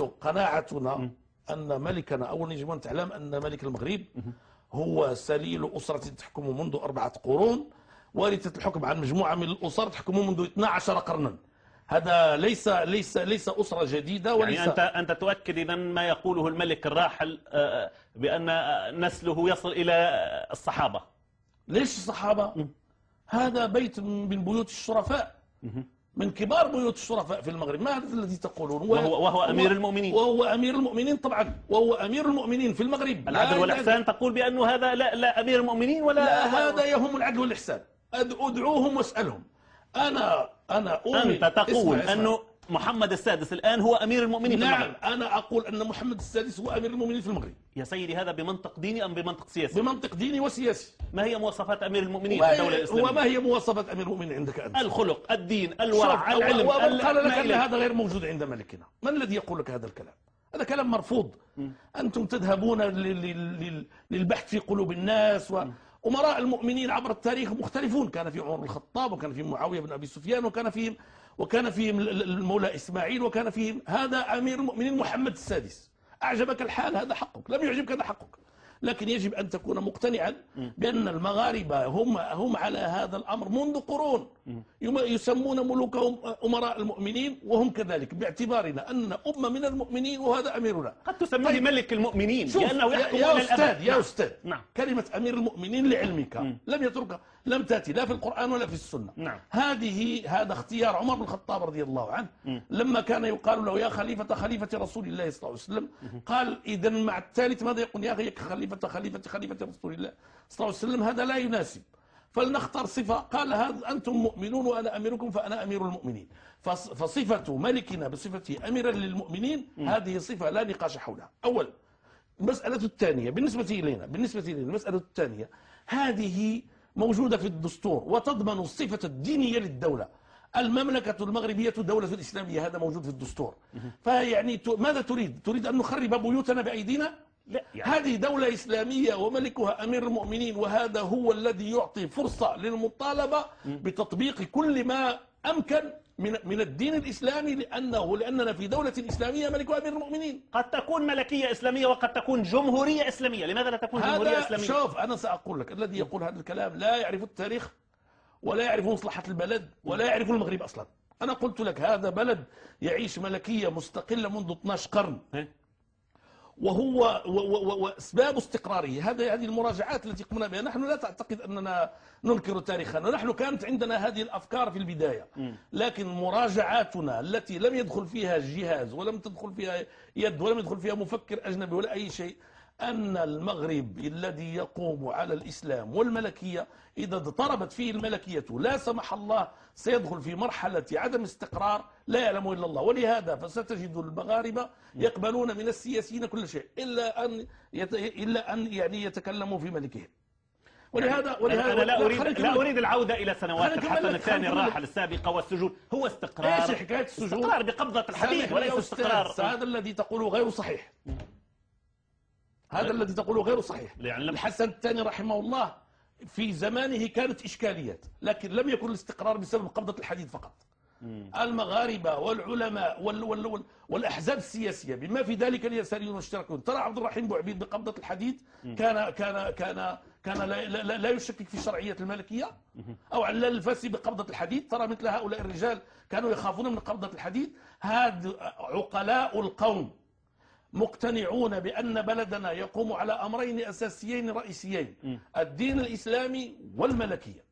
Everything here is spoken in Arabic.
قناعتنا أن ملكنا أولا يجب أن تعلم أن ملك المغرب هو سليل أسرة تحكم منذ أربعة قرون ورثت الحكم عن مجموعة من الأسر تحكم منذ 12 قرنا. هذا ليس ليس ليس أسرة جديدة وليس يعني أنت أنت تؤكد إذا ما يقوله الملك الراحل آه، بأن نسله يصل إلى الصحابة. ليش الصحابة؟ هذا بيت من بيوت الشرفاء. من كبار بيوت الشرفاء في المغرب. ما هذا الذي تقولون؟ وهو, وهو أمير المؤمنين. وهو أمير المؤمنين طبعا. وهو أمير المؤمنين في المغرب. العدل والإحسان تقول بأنه هذا لا, لا أمير المؤمنين ولا لا هذا يهم العدل والإحسان. أدعوهم واسألهم. أنا أنا أنت تقول أنه محمد السادس الآن هو أمير المؤمنين نعم في المغرب. أنا أقول أن محمد السادس هو أمير المؤمنين في المغرب. يا سيدي هذا بمنطق ديني أم بمنطق سياسي؟ بمنطق ديني وسياسي. ما هي مواصفات أمير المؤمنين في الدولة الإسلامية؟ وما هي مواصفات أمير المؤمنين عندك أنت؟ الخلق الدين الورع العلم ومن قال لك أن هذا غير موجود عند ملكنا. من الذي يقول لك هذا الكلام؟ هذا كلام مرفوض. أنتم تذهبون للبحث في قلوب الناس و أمراء المؤمنين عبر التاريخ مختلفون. كان في عمر الخطاب وكان في معاوية بن أبي سفيان وكان في وكان فيهم المولى إسماعيل وكان فيهم هذا أمير المؤمنين محمد السادس. أعجبك الحال؟ هذا حقك. لم يعجبك هذا حقك. لكن يجب أن تكون مقتنعا بأن المغاربة هم هم على هذا الأمر منذ قرون. يسمون ملوكهم أمراء المؤمنين وهم كذلك باعتبارنا أن أمة من المؤمنين وهذا أميرنا. قد تسميه طيب. ملك المؤمنين لأنه يحكم يا أستاذ يا نعم. أستاذ نعم. كلمة أمير المؤمنين لعلمك. لم يترك لم تأتي لا في القرآن ولا في السنة. نعم. هذه هذا اختيار عمر بن الخطاب رضي الله عنه. لما كان يقال له يا خليفة خليفة رسول الله صلى الله عليه وسلم قال إذا مع الثالث ماذا يقول؟ يا أخي خليفة خليفة خليفة رسول الله صلى الله عليه وسلم هذا لا يناسب. فلنختار صفة قال هذا أنتم مؤمنون وأنا أميركم فأنا أمير المؤمنين. فصفة ملكنا بصفته أميرا للمؤمنين هذه صفة لا نقاش حولها. أولا المسألة الثانية بالنسبة إلينا بالنسبة إلينا المسألة الثانية هذه موجودة في الدستور وتضمن الصفة الدينية للدولة. المملكة المغربية دولة إسلامية هذا موجود في الدستور. فيعني ماذا تريد؟ تريد أن نخرب بيوتنا بأيدينا؟ لا يعني هذه دولة إسلامية وملكها أمير المؤمنين وهذا هو الذي يعطي فرصة للمطالبة بتطبيق كل ما أمكن من من الدين الإسلامي لأنه لأننا في دولة إسلامية ملك أمير المؤمنين. قد تكون ملكية إسلامية وقد تكون جمهورية إسلامية لماذا لا تكون جمهورية إسلامية؟ شوف أنا سأقول لك الذي يقول هذا الكلام لا يعرف التاريخ ولا يعرف مصلحة البلد ولا يعرف المغرب أصلا. أنا قلت لك هذا بلد يعيش ملكية مستقلة منذ 12 قرن. وهو واسباب استقراره هذا هذه المراجعات التي قمنا بها. نحن لا تعتقد أننا ننكر تاريخنا. نحن كانت عندنا هذه الأفكار في البداية. لكن مراجعاتنا التي لم يدخل فيها جهاز ولم تدخل فيها يد ولم يدخل فيها مفكر أجنبي ولا أي شيء أن المغرب الذي يقوم على الإسلام والملكية إذا اضطربت فيه الملكية لا سمح الله سيدخل في مرحلة عدم استقرار لا يعلم إلا الله. ولهذا فستجد المغاربة يقبلون من السياسيين كل شيء إلا أن يت... إلا أن يعني يتكلموا في ملكهم. ولهذا يعني ولهذا أنا لا أريد لا أريد العودة إلى سنوات الحسن الثاني الراحل السابقة والسجون. هو استقرار. إيش حكاية السجون؟ استقرار بقبضة الحديد وليس استقرار. هذا الذي تقوله غير صحيح. هذا الذي تقوله غير صحيح. يعني الحسن الثاني رحمه الله في زمانه كانت إشكاليات لكن لم يكن الاستقرار بسبب قبضة الحديد فقط. المغاربة والعلماء وال وال وال والأحزاب السياسية بما في ذلك اليساريون والاشتراكيون ترى عبد الرحيم بوعبيد بقبضة الحديد كان كان كان كان لا, لا, لا يشكك في شرعية الملكية أو علال الفاسي بقبضة الحديد ترى مثل هؤلاء الرجال كانوا يخافون من قبضة الحديد هذا عقلاء القوم. مقتنعون بأن بلدنا يقوم على أمرين أساسيين رئيسيين الدين الإسلامي والملكية.